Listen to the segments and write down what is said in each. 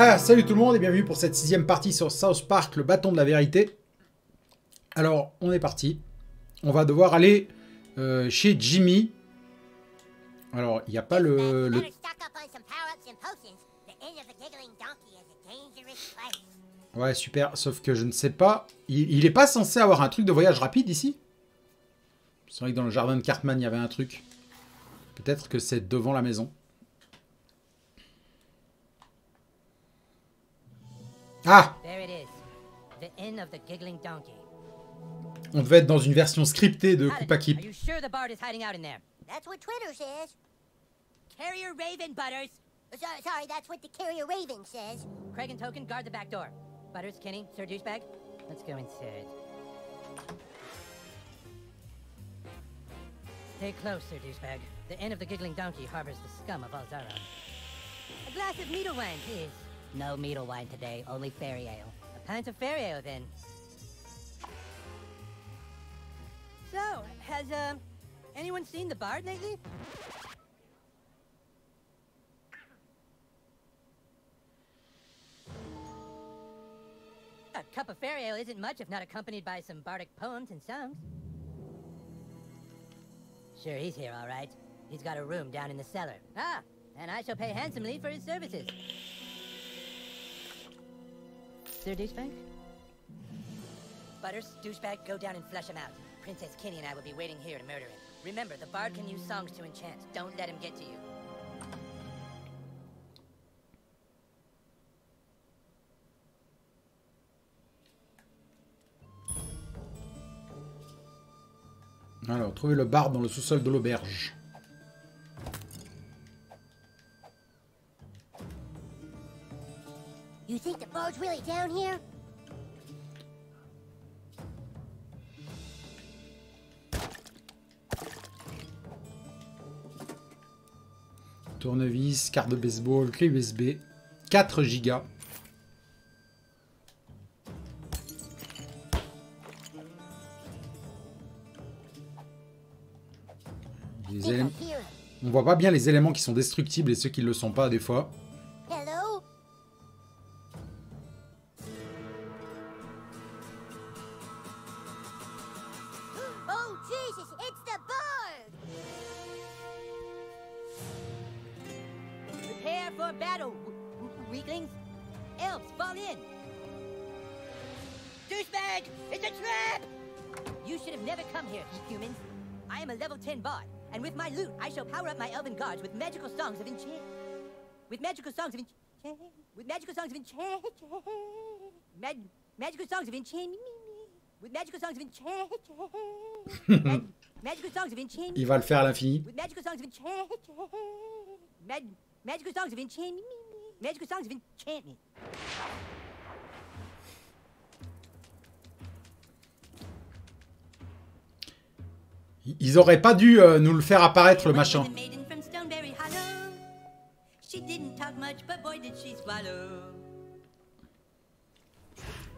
Ah, salut tout le monde et bienvenue pour cette sixième partie sur South Park, le bâton de la vérité. Alors, on est parti. On va devoir aller euh, chez Jimmy. Alors, il n'y a pas le... le- Ouais, super, sauf que je ne sais pas... Il, il est pas censé avoir un truc de voyage rapide ici? C'est vrai que dans le jardin de Cartman, il y avait un truc. Peut-être que c'est devant la maison. Ah. donkey. On devait être dans une version scriptée de Alan, Coupe à Keep. Are sure the bard is hiding out in there? That's what Twitter says. Carrier Raven, Butters. Uh, so, sorry, that's what the carrier Raven says. Craig and Token, guard the back door. Butters, Kenny, Sir Douchebag, let's go inside. Stay close, Sir Douchebag. The inn of the giggling donkey harbors the scum of Alzara. A glass of needle wine, please. No needle wine today, only fairy ale. A pint of fairy ale, then. So, has, um, anyone seen the bard lately? A cup of fairy ale isn't much if not accompanied by some bardic poems and songs. Sure, he's here, all right. He's got a room down in the cellar. Ah, and I shall pay handsomely for his services. Sir Douchebag? Butters, Douchebag, go down and flush him out. Princess Kenny and I will be waiting here to murder him. Remember, the bard can use songs to enchant. Don't let him get to you. Alors, trouver le bar dans le sous-sol de l'auberge. Really down here? Tournevis, carte de baseball, clé USB, 4 gigas. Les. On voit pas bien les éléments qui sont destructibles et ceux qui ne le sont pas des fois. Battle, w- w- weaklings. Elves, fall in. Douchebag! It's a trap! You should have never come here, humans. I am a level 10 bard, and with my loot, I shall power up my elven guards with magical songs of enchant. With magical songs of enchant. With magical songs of enchant. Mag magical songs of enchant. With magical songs of enchant. Mag magical songs of enchant. Il va le faire à l'infini. With magical songs of enchant. Mag magical songs of enchantment. Magical songs of enchantment. Ils auraient pas dû euh, nous le faire apparaître le machin.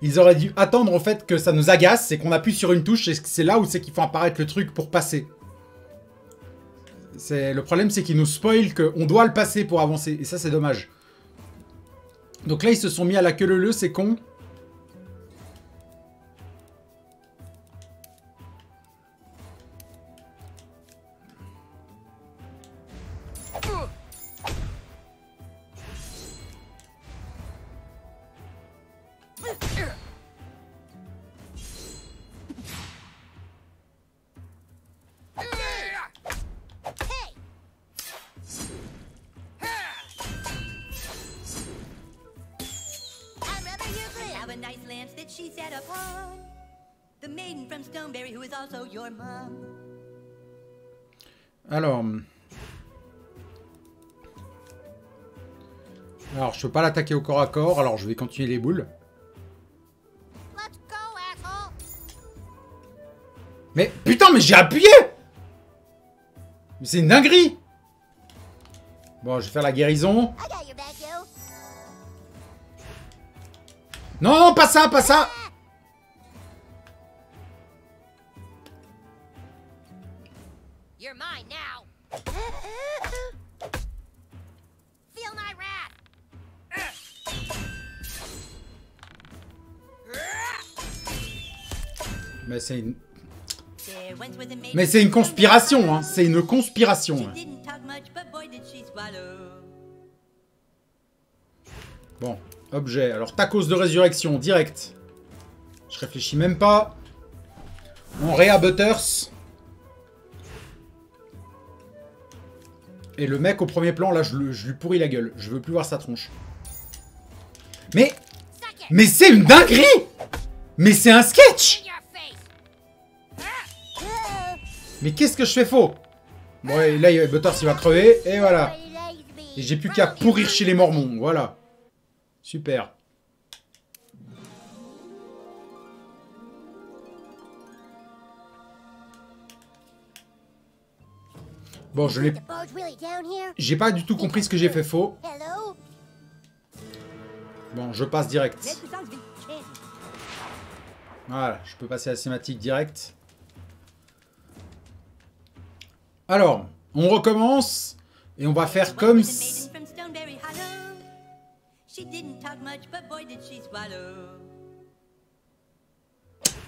Ils auraient dû attendre en fait que ça nous agace, c'est qu'on appuie sur une touche et c'est là où c'est qu'il faut apparaître le truc pour passer. Le problème, c'est qu'ils nous spoilent qu'on doit le passer pour avancer et ça c'est dommage. Donc là ils se sont mis à la queue leu, c'est con. Je peux pas l'attaquer au corps à corps, alors je vais continuer les boules. Mais putain, mais j'ai appuyé! Mais c'est une dinguerie! Bon, je vais faire la guérison. Non, pas ça, pas ça Mais c'est une... Mais c'est une conspiration, hein. C'est une conspiration. Hein. Bon, objet. Alors, tacos de résurrection, direct. Je réfléchis même pas. On réa Butters. Et le mec au premier plan, là, je, le- je lui pourris la gueule. Je veux plus voir sa tronche. Mais... Mais c'est une dinguerie Mais c'est un sketch Mais qu'est-ce que je fais faux? Bon, et là, Butters, il va crever. Et voilà. Et j'ai plus qu'à pourrir chez les Mormons. Voilà. Super. Bon, je l'ai... J'ai pas du tout compris ce que j'ai fait faux. Bon, je passe direct. Voilà, je peux passer à la cinématique direct. Alors, on recommence. Et on va faire comme... si-.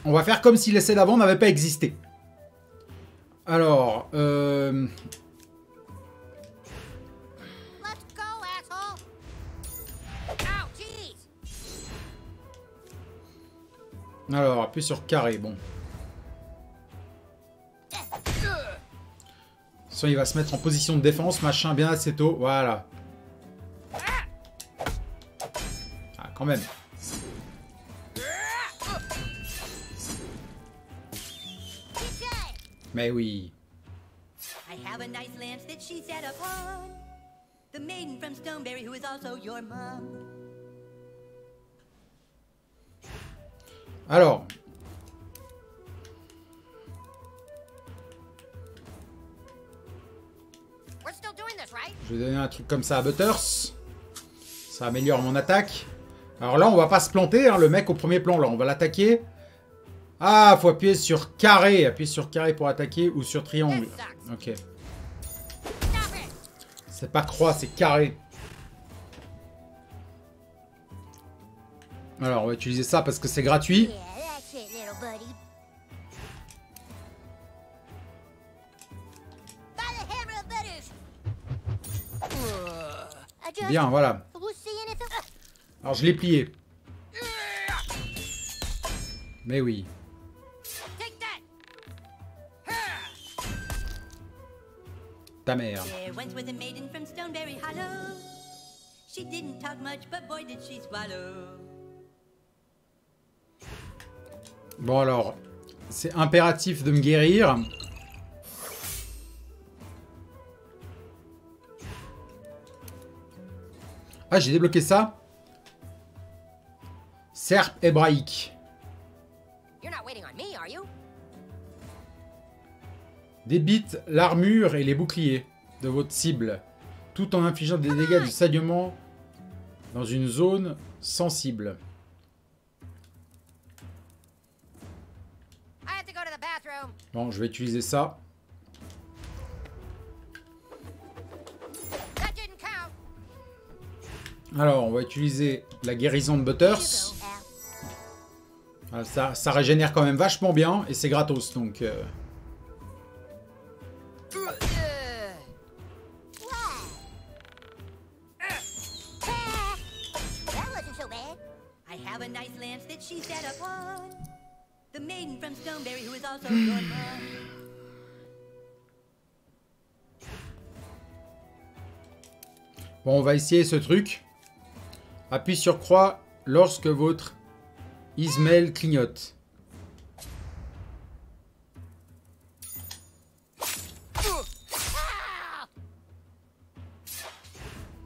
On va faire comme si l'essai d'avant n'avait pas existé. Alors, euh... Alors, appuie sur carré, bon. Il va se mettre en position de défense, machin, bien assez tôt, voilà. Ah, quand même. Mais oui. I je vais donner un truc comme ça à Butters. Ça améliore mon attaque. Alors là, on va pas se planter, hein, le mec au premier plan, là, on va l'attaquer. Ah, faut appuyer sur carré. Appuyer sur carré pour attaquer ou sur triangle. Ok. C'est pas croix, c'est carré. Alors, on va utiliser ça parce que c'est gratuit. Bien, voilà. Alors, je l'ai plié. Mais oui. Ta mère. There once was a maiden from Stoneberry Hollow. She didn't talk much, but boy did she swallow. Bon, alors, c'est impératif de me guérir. Ah, j'ai débloqué ça. Serpe hébraïque. You're not waiting on me, are you? Débite l'armure et les boucliers de votre cible, tout en infligeant des dégâts de saignement dans une zone sensible. Bon, je vais utiliser ça. Alors, on va utiliser la guérison de Butters. Ah, Ça, ça régénère quand même vachement bien et c'est gratos donc. euh, That wasn't so bad. I have a nice lance that she sat upon. The maiden from Stoneberry who is also your mom. Bon, on va essayer ce truc. Appuie sur croix lorsque votre Ismail clignote.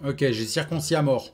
Ok, j'ai circoncis à mort.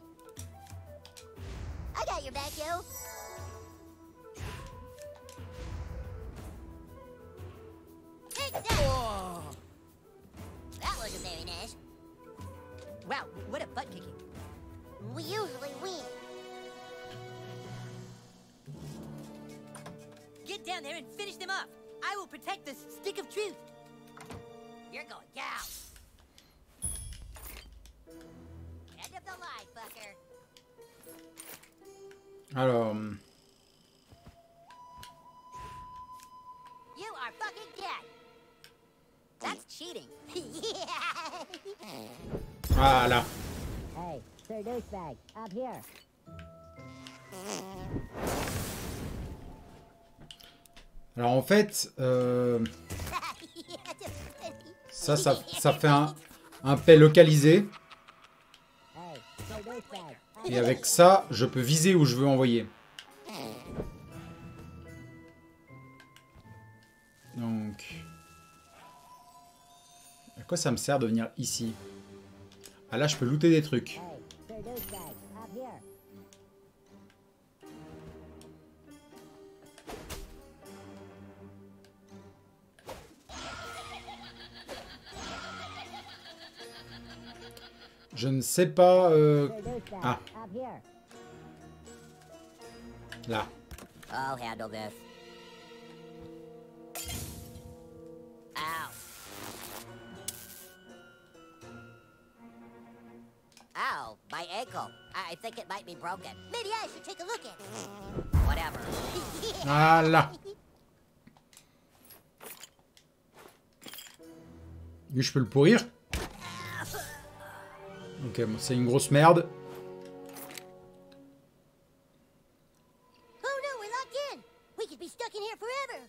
Ah. Alors en fait, euh, ça, ça, ça, fait un, un paix localisé. Et avec ça, je peux viser où je veux envoyer. Ça me sert de venir ici Ah là, je peux looter des trucs. Je ne sais pas... euh, Ah. Là. Ow. Ow, my ankle. I think it might be broken. Maybe I should take a look at it. Whatever. Voilà. Lui, je peux le pourrir. Ok, bon, c'est une grosse merde. Oh no, we're locked in. We could be stuck in here forever.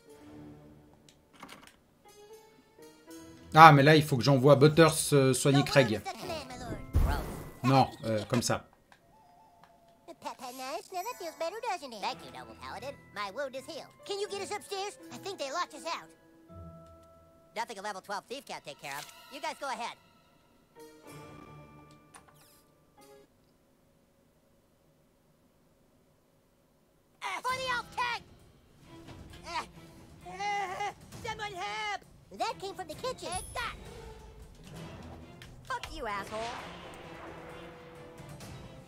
Ah, mais là, il faut que j'envoie Butters euh, soigner Craig. Non, euh, comme ça. Pat, pat, nice. Now that feels better, doesn't it? Thank you, noble paladin. My wound is healed. Can you get us upstairs? I think they locked us out. Nothing a level 12 thief can't take care of. You guys go ahead. Uh, for the elf tank! Uh, uh, someone help! That came from the kitchen. Fuck you, asshole.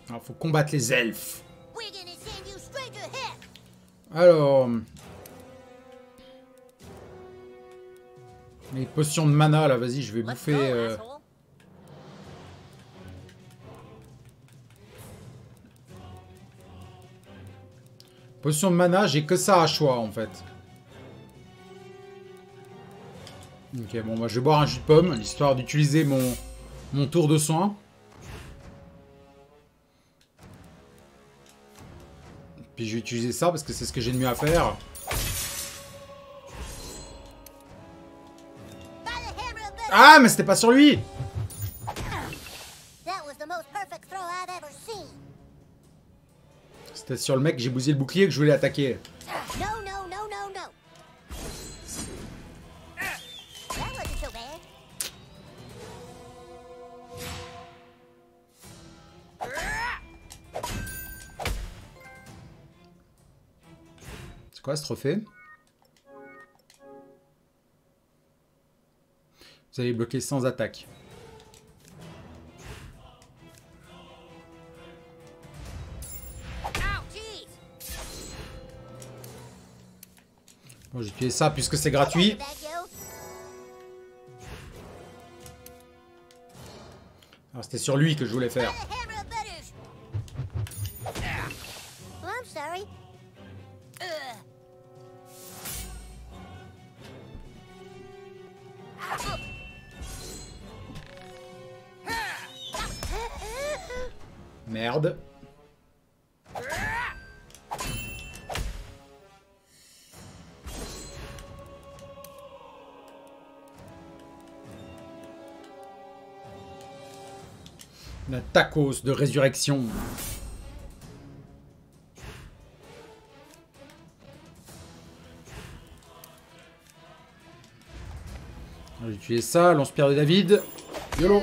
Alors, faut combattre les elfes. Alors... Les potions de mana, là, vas-y, je vais bouffer... euh, asshole. Potion de mana, j'ai que ça à choix, en fait. Ok, bon, bah, je vais boire un jus de pomme, histoire d'utiliser mon, mon tour de soin. Puis je vais utiliser ça, parce que c'est ce que j'ai de mieux à faire. Ah, mais c'était pas sur lui. C'était sur le mec que j'ai bousillé le bouclier que je voulais attaquer. Quoi ce trophée Vous avez bloqué sans attaque. Bon, j'ai utilisé ça puisque c'est gratuit. Alors c'était sur lui que je voulais faire. Merde. La tacos de résurrection. J'ai utilisé ça, lance-pierre de David. YOLO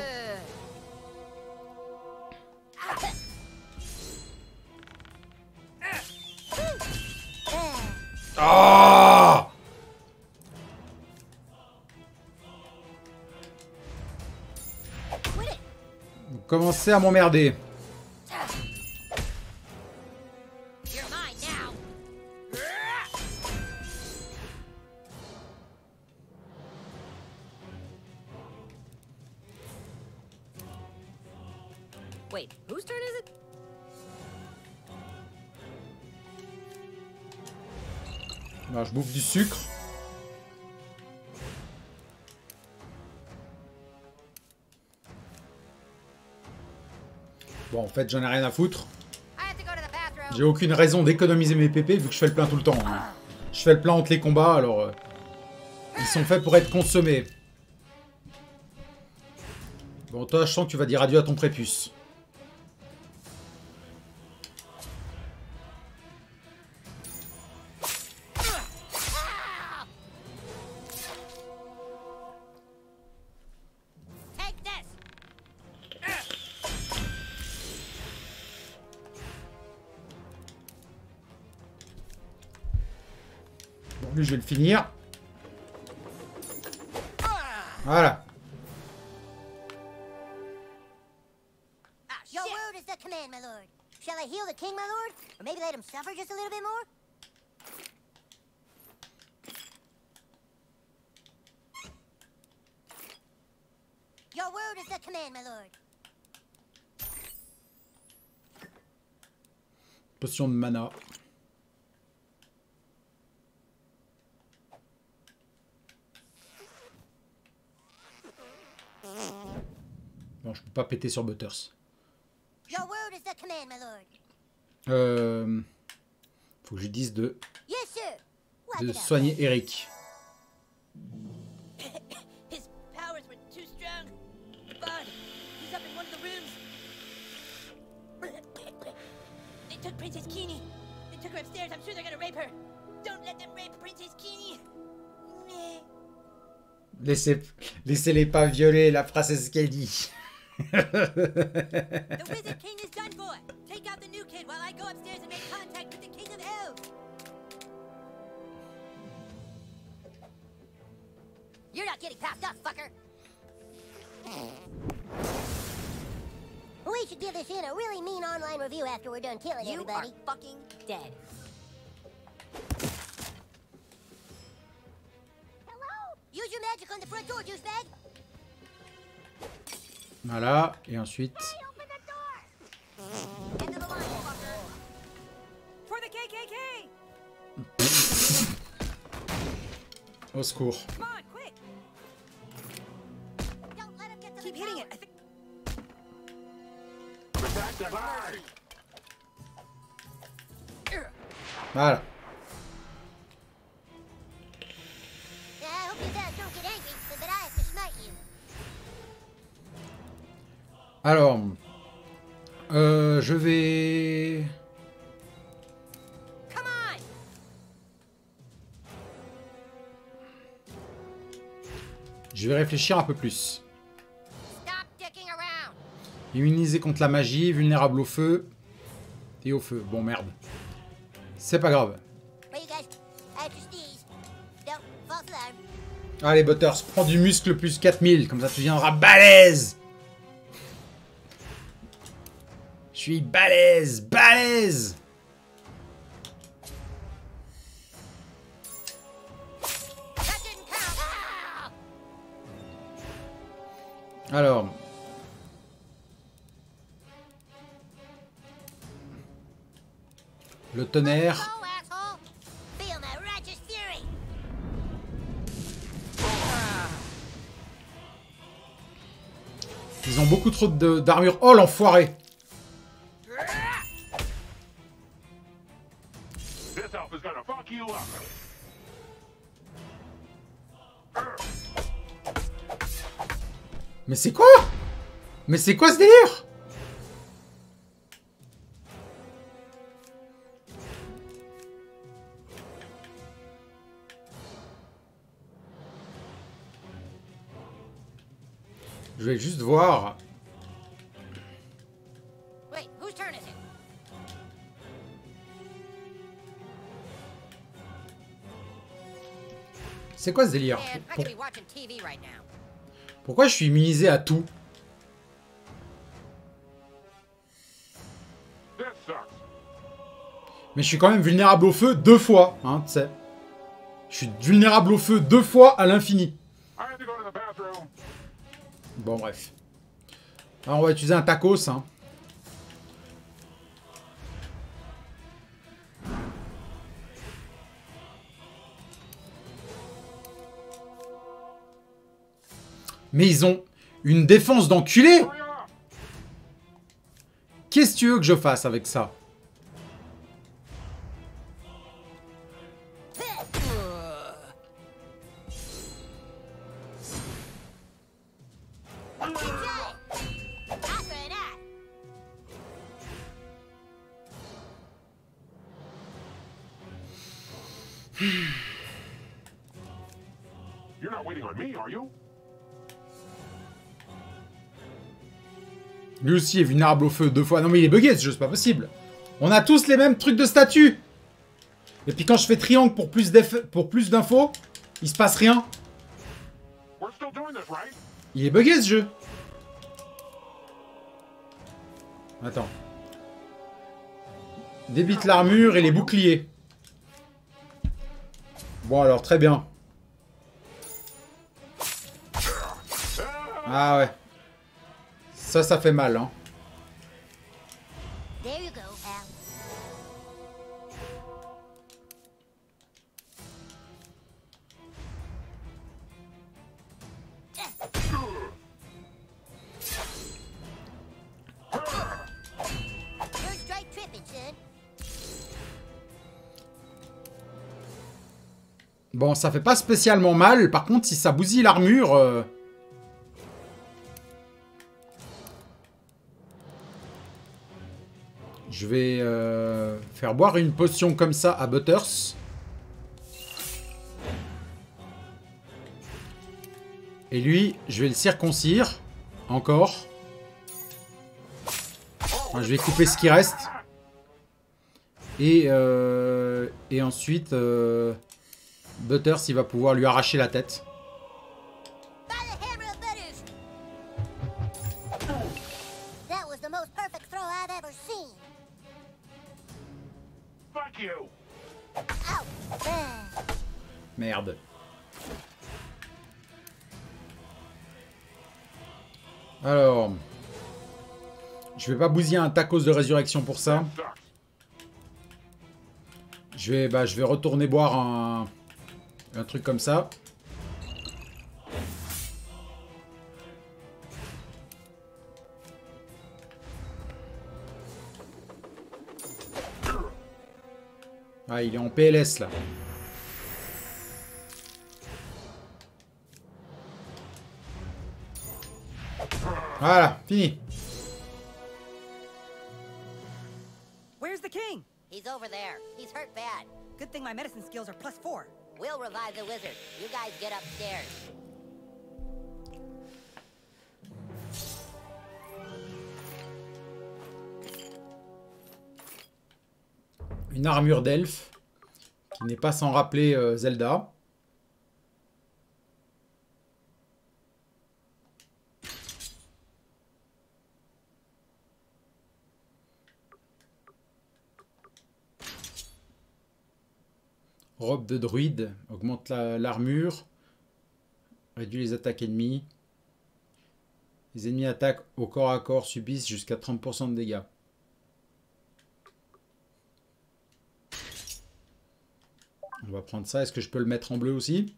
is it? Alors, je bouffe du sucre. Fait, j'en ai rien à foutre. J'ai aucune raison d'économiser mes PP vu que je fais le plein tout le temps. hein. Je fais le plein entre les combats, alors... euh, ils sont faits pour être consommés. Bon, toi, je sens que tu vas dire adieu à ton prépuce. Finir. Voilà. Your word is the command, my lord. Shall I heal the king, my lord? Or maybe let him suffer just a little bit more? Your word is the command, my lord. Potion de mana. Bon, je peux pas péter sur Butters. Your word is the command, my lord. Euh... Faut que je dise de, de soigner Eric. Princess. They took her upstairs. I'm sure they're gonna rape her. Don't let them rape Princess. Laissez, laissez-les pas violer la princesse Kelly. The Wizard King is done for. Take out the new kid while I go upstairs and make contact with the King of Elves. You're not getting past us, fucker. We should give this in a really mean online review after we're done killing You everybody. are fucking dead. Hello? Use your magic on the front door, douchebag. Voilà, et ensuite... The door. End Alors... Euh, je vais... Je vais réfléchir un peu plus. Immunisé contre la magie, vulnérable au feu. Et au feu. Bon, merde. C'est pas grave. Allez, Butters, prends du muscle plus 4000, comme ça tu viendras balèze suis balèze, balèze! Alors... Le tonnerre. Ils ont beaucoup trop d'armure. Oh, l'enfoiré Mais c'est quoi? Mais c'est quoi ce délire? Je vais juste voir. C'est quoi ce délire Pour-. Pourquoi je suis immunisé à tout. Mais je suis quand même vulnérable au feu deux fois, hein, tu sais. Je suis vulnérable au feu deux fois à l'infini. Bon, bref. Alors, on va utiliser un tacos, hein. Mais ils ont une défense d'enculé. Qu'est-ce que tu veux que je fasse avec ça? You're not waiting on me, are you? Lui aussi est vulnérable au feu deux fois. Non mais il est bugué ce jeu, c'est pas possible. On a tous les mêmes trucs de statut. Et puis quand je fais triangle pour plus pour plus d'infos, il se passe rien. Il est bugué ce jeu. Attends. Débite l'armure et les boucliers. Bon alors, très bien. Ah ouais. Ça, ça fait mal, hein. Bon, ça fait pas spécialement mal. Par contre, si ça bousille l'armure... euh, Je vais euh, faire boire une potion comme ça à Butters. Et lui, je vais le circoncire. Encore. Je vais couper ce qui reste. Et, euh, et ensuite, euh, Butters, il va pouvoir lui arracher la tête. Merde. Alors... Je vais pas bousiller un tacos de résurrection pour ça. Je vais, bah, je vais retourner boire un, un truc comme ça. Ah, il est en PLS là. Voilà, fini. Where's the king? He's over there. He's hurt bad. Good thing my medicine skills are plus four. We'll revive the wizard. You guys get upstairs. Une armure d'elfe qui n'est pas sans rappeler euh, Zelda. Robe de druide augmente la- l'armure, réduit les attaques ennemies. Les ennemis attaquent au corps à corps subissent jusqu'à 30% de dégâts. On va prendre ça. Est-ce que je peux le mettre en bleu aussi?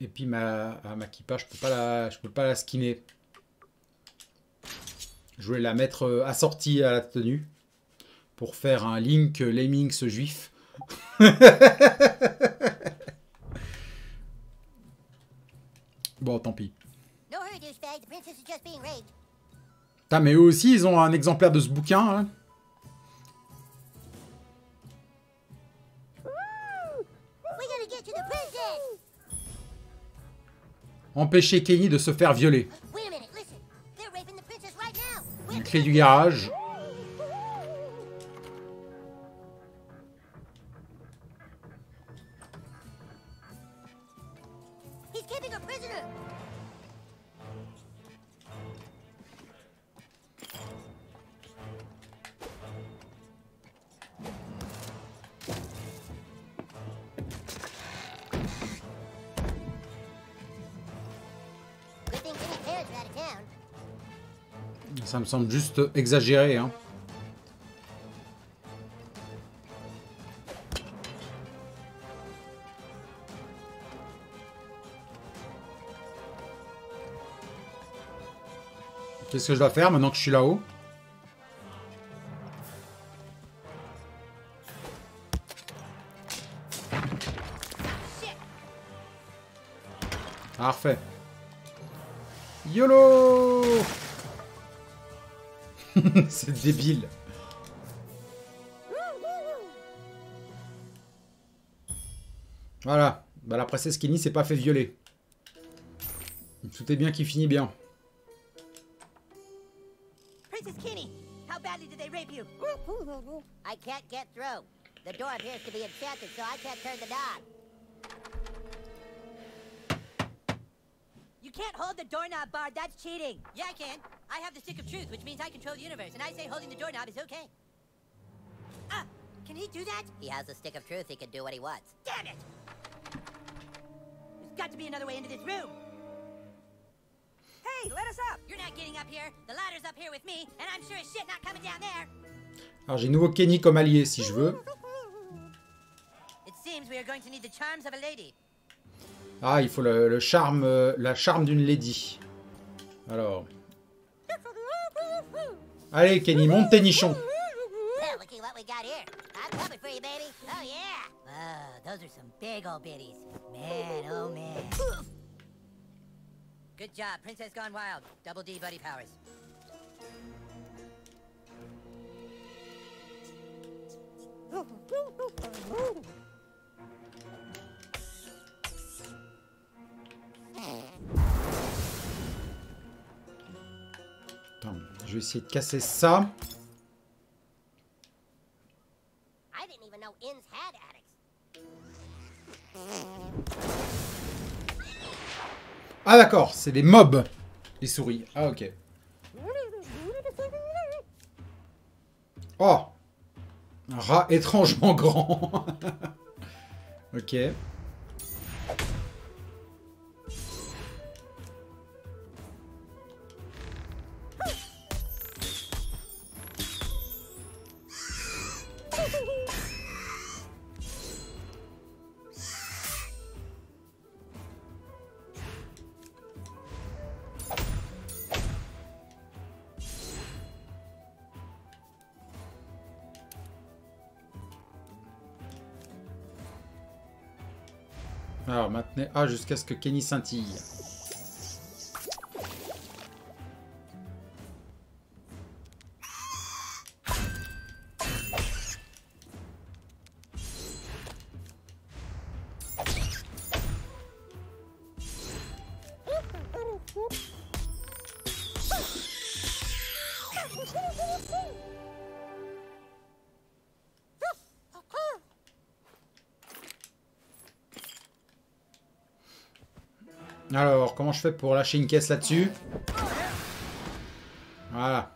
Et puis ma, ah, ma kippa, je peux peux pas la skinner. Je voulais la mettre euh, assortie à la tenue pour faire un Link euh, Lemmings juif. Bon, tant pis. Putain, mais eux aussi, ils ont un exemplaire de ce bouquin. hein. Empêcher Kenny de se faire violer. Une clé du garage. me semble juste exagéré. Hein. Qu'est-ce que je dois faire maintenant que je suis là-haut? Parfait. YOLO C'est débile. Voilà. Bah, la princesse Kenny s'est pas fait violer. Tout est bien qui finit bien. Princess Kenny, how badly did they rape you? I can't get through. The door appears to be enchanted, so I can't turn the knob. You can't hold the doorknob, Bard. That's cheating. Yeah, I can. I have the stick of truth, which means I control the universe, and I say holding the doorknob is okay. Ah, can he do that? He has the stick of truth. He can do what he wants. Damn it! There's got to be another way into this room. Hey, let us up! You're not getting up here. The ladder's up here with me, and I'm sure as shit not coming down there. Alors j'ai nouveau Kenny comme allié si je veux. It seems we are going to need the charms of a lady. Ah, il faut le, le charme, euh, la charme d'une lady. Alors. Allez Kenny, monte tes nichons. Je vais essayer de casser ça. Ah d'accord, c'est des mobs, les souris. Ah ok. Oh Un rat étrangement grand. ok. Alors maintenant, ah jusqu'à ce que Kenny scintille. Je fais pour lâcher une caisse là-dessus Voilà.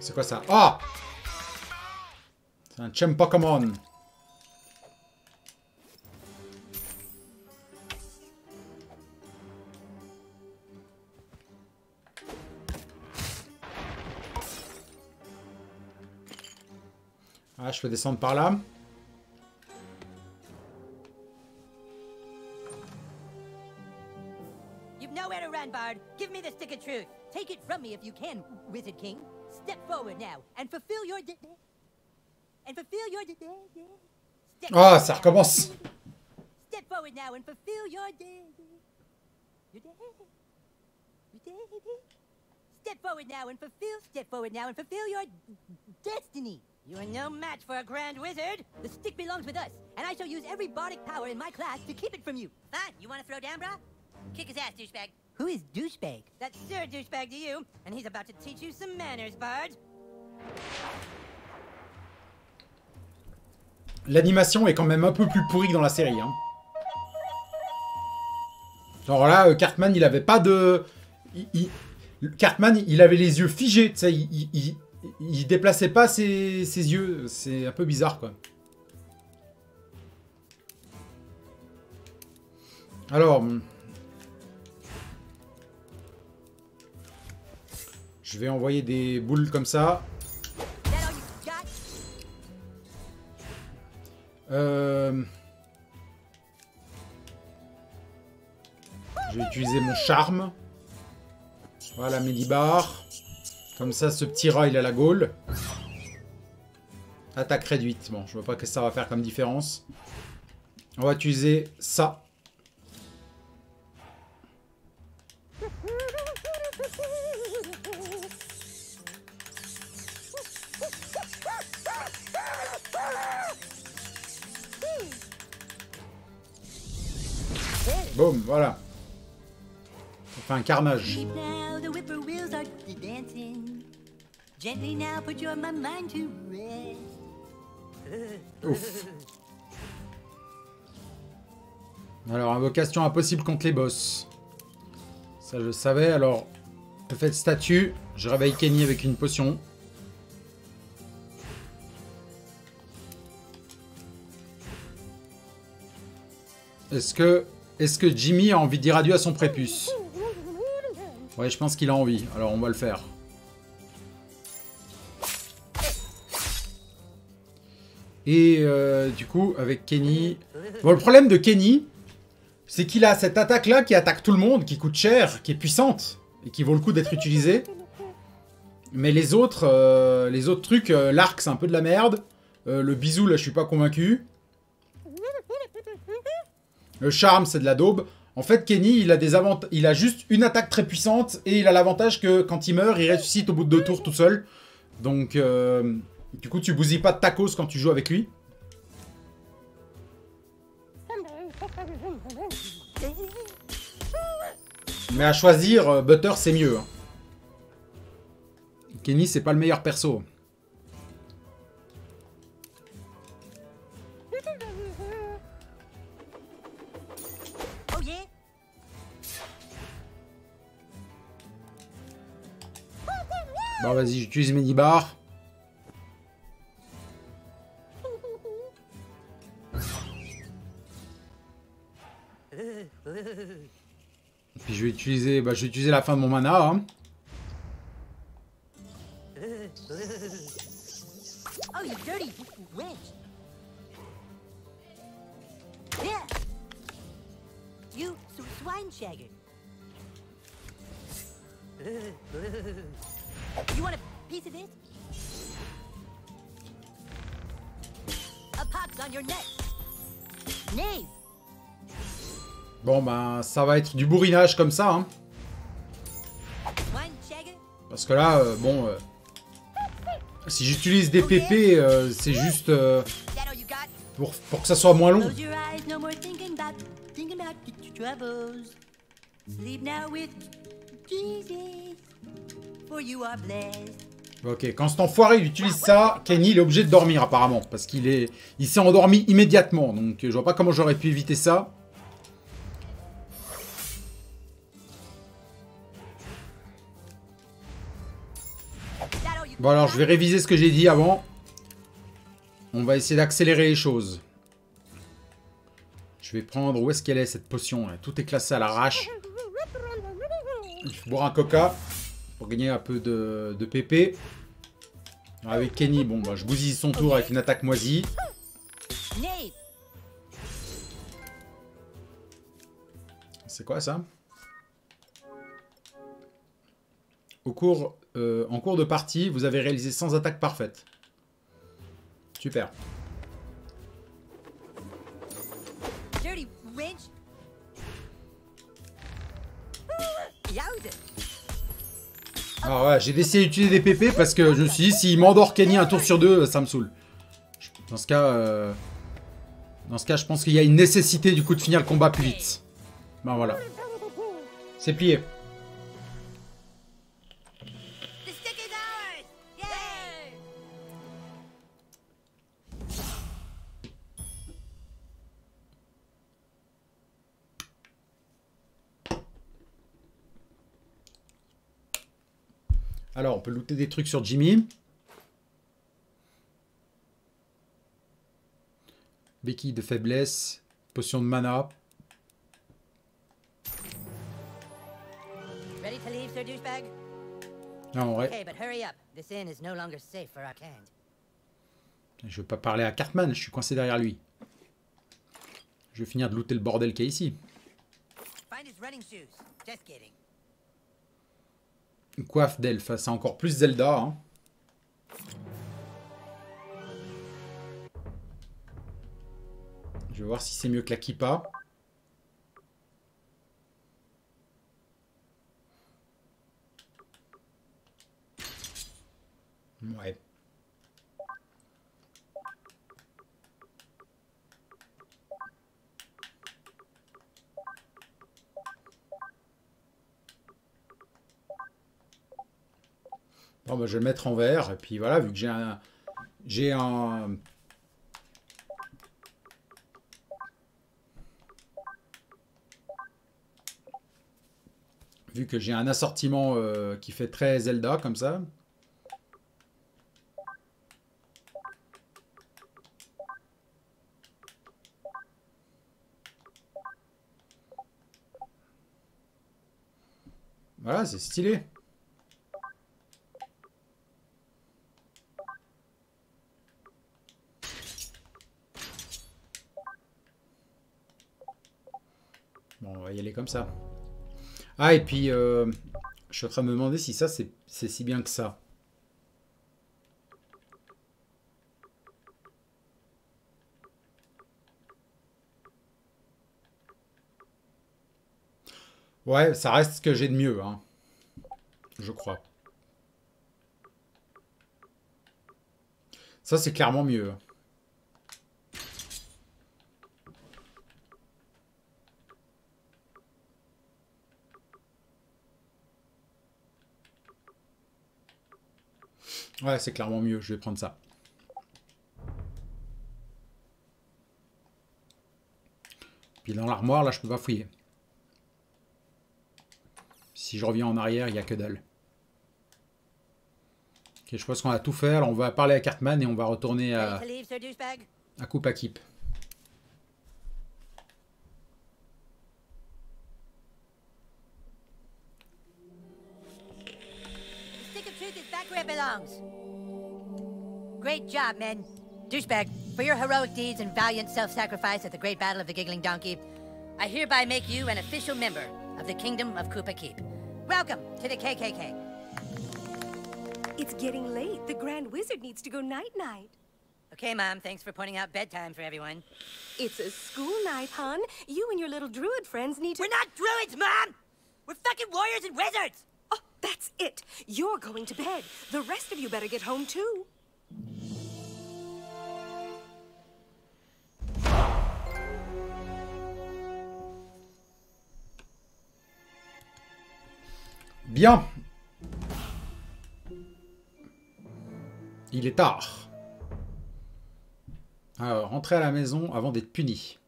C'est quoi ça? Ah C'est un Chum Pokémon. Je peux descendre par là. You've nowhere to run, Bard. Give me the stick of truth. Take it from me if you can, Wizard King. Step forward now and fulfill your and fulfill your Step Ah, forward ça recommence. Step forward now and fulfill your. Your. Your. Step forward now and fulfill. Step forward now and fulfill your destiny. You are no match for a grand wizard. The stick belongs with us, and I shall use every bardic power in my class to keep it from you. Fine. You want to throw down, brah? Kick his ass, douchebag. Who is douchebag? That's Sir Douchebag to you, and he's about to teach you some manners, Bard. L'animation est quand même un peu plus pourrie que dans la série. Hein. Genre là, euh, Cartman, il avait pas de... il- il- Cartman, il avait les yeux figés, tu sais, il, il, il déplaçait pas ses, yeux. C'est un peu bizarre, quoi. Alors... Hmm. Je vais envoyer des boules comme ça. Euh... Je vais utiliser mon charme. Voilà, mes 10 barres. Comme ça, ce petit rat, il a la gaule. Attaque réduite. Bon, je vois pas que ça va faire comme différence. On va utiliser ça. Boum, voilà. Un carnage. Ouf. Alors, invocation impossible contre les boss. Ça, je savais. Alors, le fait de statue, je réveille Kenny avec une potion. Est-ce que, est-ce que Jimmy a envie d'irradier à son prépuce? Ouais, je pense qu'il a envie. Alors, on va le faire. Et euh, du coup, avec Kenny... Bon, le problème de Kenny, c'est qu'il a cette attaque-là qui attaque tout le monde, qui coûte cher, qui est puissante, et qui vaut le coup d'être utilisée. Mais les autres, euh, les autres trucs, euh, l'arc, c'est un peu de la merde. Le bisou, là, je suis pas convaincu. Le charme, c'est de la daube. En fait, Kenny, il a, des avant- il a juste une attaque très puissante, et il a l'avantage que quand il meurt, il ressuscite au bout de deux tours tout seul. Donc, euh, du coup, tu bousilles pas de tacos quand tu joues avec lui. Mais à choisir, euh, Butter, c'est mieux. hein. Kenny, c'est pas le meilleur perso. Bon, vas-y, j'utilise Medibar. Puis je vais utiliser, bah, je vais utiliser la fin de mon mana. hein. Oh, you want a piece of this? A pox on your neck. Knave. Bon, ben, ça va être du bourrinage comme ça. hein. Parce que là, euh, bon, euh, si j'utilise des PP, euh, c'est juste euh, pour, pour que ça soit moins long. Close your eyes, no more thinking about thinking about your troubles. Sleep now with Jesus, Ok, quand cet enfoiré il utilise ça, Kenny il est obligé de dormir apparemment. Parce qu'il est, il s'est endormi immédiatement. Donc je vois pas comment j'aurais pu éviter ça. Bon alors je vais réviser ce que j'ai dit avant. On va essayer d'accélérer les choses. Je vais prendre... Où est-ce qu'elle est cette potion Tout est classé à l'arrache. Je vais boire un coca pour gagner un peu de, PP. Avec Kenny, bon bah je bousille son tour avec une attaque moisie. C'est quoi ça? Au cours, euh, En cours de partie, vous avez réalisé 100 attaques parfaites. Super. Alors ouais, j'ai décidé d'utiliser des PP parce que je me suis dit, s'il m'endort Kenny un tour sur deux, ça me saoule. Dans ce cas, euh, dans ce cas, je pense qu'il y a une nécessité du coup de finir le combat plus vite. Ben voilà. C'est plié. Peut looter des trucs sur Jimmy. Béquille de faiblesse, potion de mana. Ready to leave, Sir Douchebag? Non, ouais. Okay, but hurry up. This inn is no longer safe for our kind. Je veux pas parler à Cartman, je suis coincé derrière lui. Je vais finir de looter le bordel qu'il y a ici. Find his running shoes. Just kidding. Une coiffe d'elfe, c'est encore plus Zelda. hein. Je vais voir si c'est mieux que la kippa. Ouais. Bah, je vais le mettre en vert. Et puis voilà, vu que j'ai un... J'ai un... Vu que j'ai un assortiment euh, qui fait très Zelda, comme ça. Voilà, c'est stylé. Bon, on va y aller comme ça. Ah, et puis, euh, je suis en train de me demander si ça, c'est si bien que ça. Ouais, ça reste ce que j'ai de mieux, hein. Je crois. Ça, c'est clairement mieux. Ouais, c'est clairement mieux. Je vais prendre ça. Puis dans l'armoire, là, je peux pas fouiller. Si je reviens en arrière, il n'y a que dalle. Ok, je pense qu'on a tout fait. Alors, on va parler à Cartman et on va retourner à, à Coupe à Keep. The Great job, men. Douchebag, for your heroic deeds and valiant self-sacrifice at the Great Battle of the Giggling Donkey, I hereby make you an official member of the Kingdom of Koopa Keep. Welcome to the KKK. It's getting late. The Grand Wizard needs to go night-night. Okay, Mom, thanks for pointing out bedtime for everyone. It's a school night, hon. You and your little druid friends need to- We're not druids, Mom! We're fucking warriors and wizards! Oh, that's it. You're going to bed. The rest of you better get home, too. Bien. Il est tard. Alors, rentrer à la maison avant d'être puni.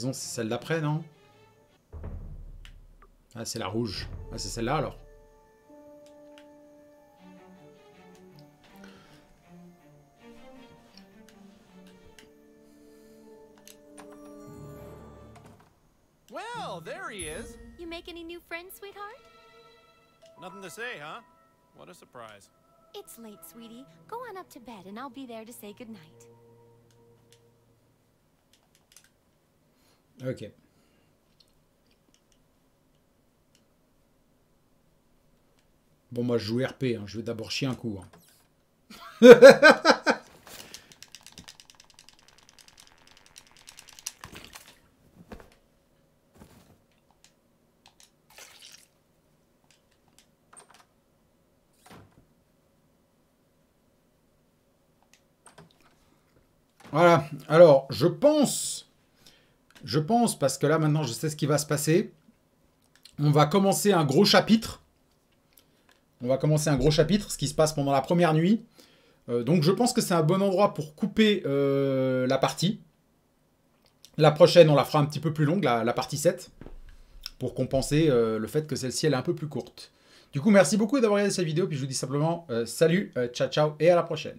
Maison, c'est celle d'après, non? Ah, c'est la rouge. Ah, c'est celle-là, alors. Well, there he is. You make any new friends, sweetheart? Nothing to say, huh? What a surprise. It's late, sweetie. Go on up to bed and I'll be there to say goodnight. Ok. Bon, moi, je joue RP. hein. Je vais d'abord chier un coup. hein. Voilà. Alors, je pense je pense, parce que là maintenant je sais ce qui va se passer. On va commencer un gros chapitre. On va commencer un gros chapitre, ce qui se passe pendant la première nuit. Euh, donc je pense que c'est un bon endroit pour couper euh, la partie. La prochaine, on la fera un petit peu plus longue, la, partie 7, pour compenser euh, le fait que celle-ci, elle est un peu plus courte. Du coup, merci beaucoup d'avoir regardé cette vidéo, puis je vous dis simplement salut, ciao ciao, et à la prochaine.